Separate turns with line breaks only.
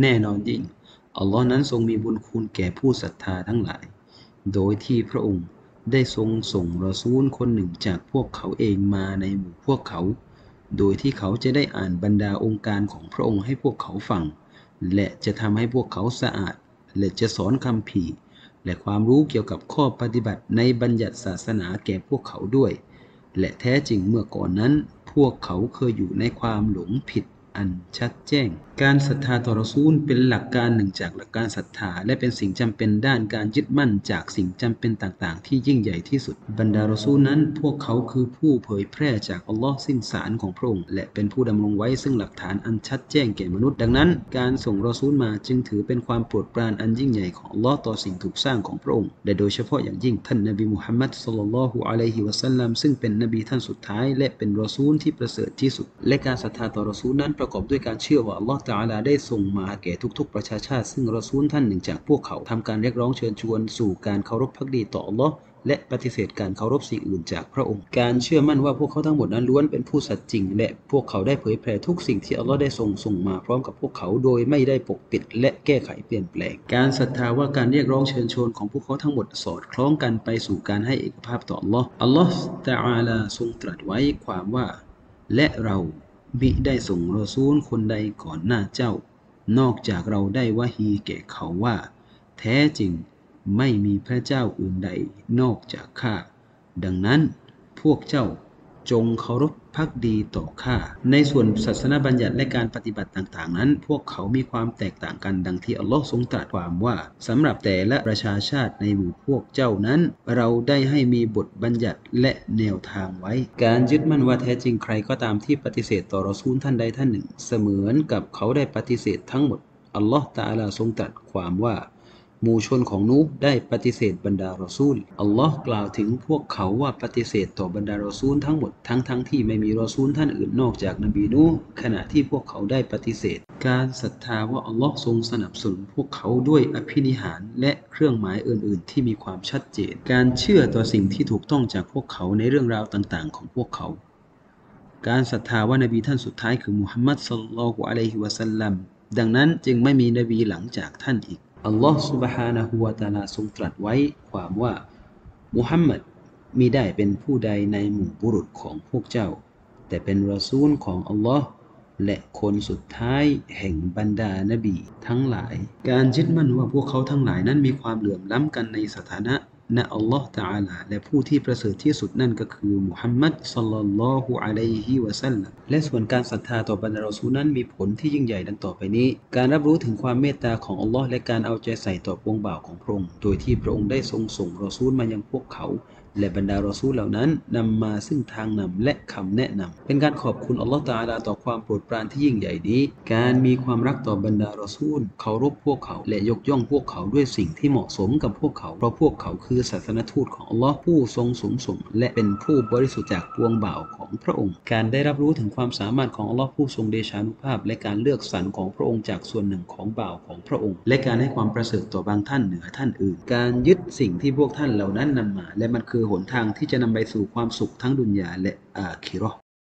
แน่นอนยิ่ง อัลลอฮ์นั้นทรงมีบุญคุณแก่ผู้ศรัทธาทั้งหลาย โดยที่พระองค์ได้ทรงส่งรอซูลคนหนึ่งจากพวกเขาเองมาในหมู่พวกเขา โดยที่เขาจะได้อ่านบรรดาองค์การของพระองค์ให้พวกเขาฟัง และจะทำให้พวกเขาสะอาด และจะสอนคำผีและความรู้เกี่ยวกับข้อปฏิบัติในบัญญัติศาสนาแก่พวกเขาด้วย และแท้จริงเมื่อก่อนนั้น พวกเขาเคยอยู่ในความหลงผิด อันชัดแจ้ง การศรัทธาต่อรอซูลเป็นหลักการหนึ่งจากหลักการศรัทธาและเป็นสิ่งจำเป็นด้านการยึดมั่นจากสิ่งจำเป็นต่างๆ ที่ยิ่งใหญ่ที่สุด บรรดารอซูลนั้น พวกเขาคือผู้เผยแพร่จากอัลลอฮ์สิ้นสารของพระองค์และเป็นผู้ดำรงไว้ซึ่งหลักฐานอันชัดแจ้งแก่มนุษย์ ดังนั้น การส่งรอซูลมาจึงถือเป็นความโปรดปรานอันยิ่งใหญ่ของอัลลอฮ์ต่อสิ่งถูกสร้างของพระองค์และโดยเฉพาะอย่างยิ่งท่านนบีมุฮัมมัดสุลลัลลอฮุอะลัยฮิวะสัลลัมซึ่งเป็นนบีท่านสุดท้าย และเป็นรอซูลที่ประเสริฐที่สุด และการศรัทธาต่อรอซูลนั้นประกอบด้วยการเชื่อว่าอัลลอฮ์ตาลาได้ส่งมาแก่ทุกๆ ประชาชาติ ซึ่งรอซูลท่านหนึ่งจากพวกเขาทำการเรียกร้องเชิญชวนสู่การเคารพพักดีต่ออัลลอฮ์และปฏิเสธการเคารพสิ่งอื่นจากพระองค์ การเชื่อมั่นว่าพวกเขาทั้งหมดนั้นล้วนเป็นผู้สัตย์จริง และพวกเขาได้เผยแผ่ทุกสิ่งที่อัลลอฮ์ได้ส่งส่งมาพร้อมกับพวกเขาโดยไม่ได้ปกปิด และแก้ไขเปลี่ยนแปลง การศรัทธาว่าการเรียกร้องเชิญชวนของพวกเขาทั้งหมดสอดคล้องกันไปสู่การให้เอกภาพต่ออัลลอฮ์อัลลอฮ์ตะอาลาทรงตรัสไว้ความว่า และเรา บิได้ส่งรอซูลคนใดก่อนหน้าเจ้า นอกจากเราได้วะฮีแก่เขาว่า แท้จริงไม่มีพระเจ้าอื่นใดนอกจากข้า ดังนั้นพวกเจ้าจงเคารพ พักดีต่อข้าในส่วนศาสนาบัญญัติและการปฏิบัติต่างๆ นั้น พวกเขามีความแตกต่างกันดังที่อัลลอฮ์ทรงตรัสความว่าสำหรับแต่ละประชาชาติในหมู่พวกเจ้านั้น เราได้ให้มีบทบัญญัติและแนวทางไว้ การยึดมั่นว่าแท้จริงใครก็ตามที่ปฏิเสธต่อรอซูลท่านใดท่านหนึ่ง เสมือนกับเขาได้ปฏิเสธทั้งหมดอัลลอฮ์ตะอาลาทรงตรัสความว่า หมู่ชนของนูได้ปฏิเสธบรรดารอซูล อัลลอฮ์กล่าวถึงพวกเขาว่าปฏิเสธต่อบรรดารอซูลทั้งหมด ทั้งทั้งที่ไม่มีรอซูลท่านอื่นนอกจากนบีนูขณะที่พวกเขาได้ปฏิเสธ การศรัทธาว่าอัลลอฮ์ทรงสนับสนุนพวกเขาด้วยอภินิหารและเครื่องหมายอื่น ๆ ที่มีความชัดเจน การเชื่อต่อสิ่งที่ถูกต้องจากพวกเขาในเรื่องราวต่าง ๆ ของพวกเขา การศรัทธาว่านบีท่านสุดท้ายคือมุฮัมมัดสุลลัลลอฮุอะลัยฮิวะสัลลัมดังนั้นจึงไม่มีนบีหลังจากท่านอีก อัลลอฮ์ سبحانه และ تعالى ทรงตรัสไว้ความว่า มุฮัมมัดมิได้เป็นผู้ใดในหมู่บุรุษของพวกเจ้า แต่เป็นรอซูลของอัลลอฮ์และคนสุดท้ายแห่งบรรดานบีทั้งหลาย การยึดมั่นว่าพวกเขาทั้งหลายนั้นมีความเหลื่อมล้ำกันในสถานะ ณอัลลอฮ์ตาลาและผู้ที่ประเสริฐที่สุดนั่นก็คือมุฮัมมัดสัลลัลลอฮุอะลัยฮิวะสัลลัมและส่วนการศรัทธาต่อบรรดารอซูลนั้นมีผลที่ยิ่งใหญ่ดังต่อไปนี้ การรับรู้ถึงความเมตตาของอัลลอฮ์และการเอาใจใส่ต่อปวงบ่าวของพระองค์โดยที่พระองค์ได้ทรงส่งรอซูลมายังพวกเขา และบรรดารอซูลเหล่านั้นนำมาซึ่งทางนำและคำแนะนำเป็นการขอบคุณอัลลอฮฺตาลาต่อความโปรดปรานที่ยิ่งใหญ่นี้ การมีความรักต่อบรรดารอซูลเคารพพวกเขา และยกย่องพวกเขาด้วยสิ่งที่เหมาะสมกับพวกเขา เพราะพวกเขาคือศาสนทูตของอัลลอฮ์ผู้ทรงสูงส่งและเป็นผู้บริสุทธิ์จากปวงบ่าวของพระองค์ การได้รับรู้ถึงความสามารถของอัลลอฮ์ผู้ทรงเดชานุภาพ และการเลือกสรรของพระองค์จากส่วนหนึ่งของบ่าวของพระองค์ และการให้ความประเสริฐต่อบางท่านเหนือท่านอื่น การยึดสิ่งที่พวกท่านเหล่านั้นนำมา และมันคือหนทางที่จะนำไปสู่ความสุขทั้งดุนยาและอาคิรอ